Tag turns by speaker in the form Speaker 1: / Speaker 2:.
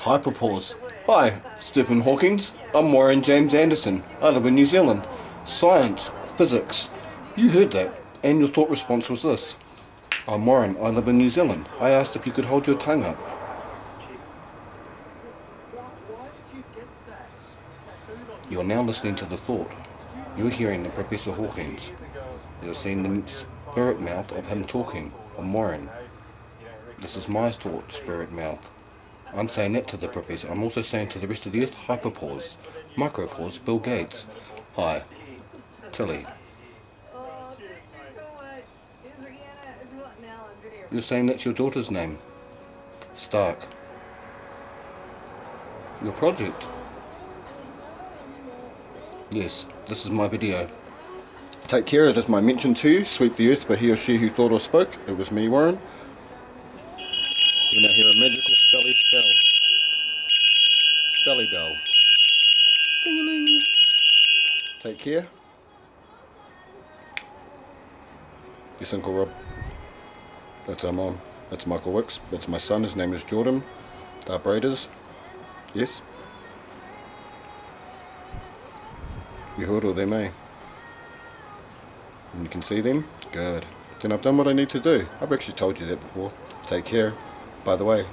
Speaker 1: Hyperpause. Hi, Stephen Hawkins. I'm Warren James Anderson. I live in New Zealand. Science, physics. You heard that, and your thought response was this. I'm Warren. I live in New Zealand. I asked if you could hold your tongue up. You're now listening to the thought. You're hearing the Professor Hawkins. You're seeing the spirit mouth of him talking. I'm Warren. This is my thought, spirit mouth. I'm saying that to the professor. I'm also saying to the rest of the earth, hyperpause, micropause, Bill Gates. Hi, Tilly. You're saying that's your daughter's name. Stark. Your project. Yes, this is my video. Take care, it is my mention to you. Sweep the earth by he or she who thought or spoke. It was me, Warren. You now hear a magical spelly spell. Spelly bell. Ding-a-ling. Take care. Yes, Uncle Rob. That's our mom. That's Michael Wicks. That's my son. His name is Jordan. They're braiders. Yes. You heard all them, eh? And you can see them? Good. Then I've done what I need to do. I've actually told you that before. Take care. By the way,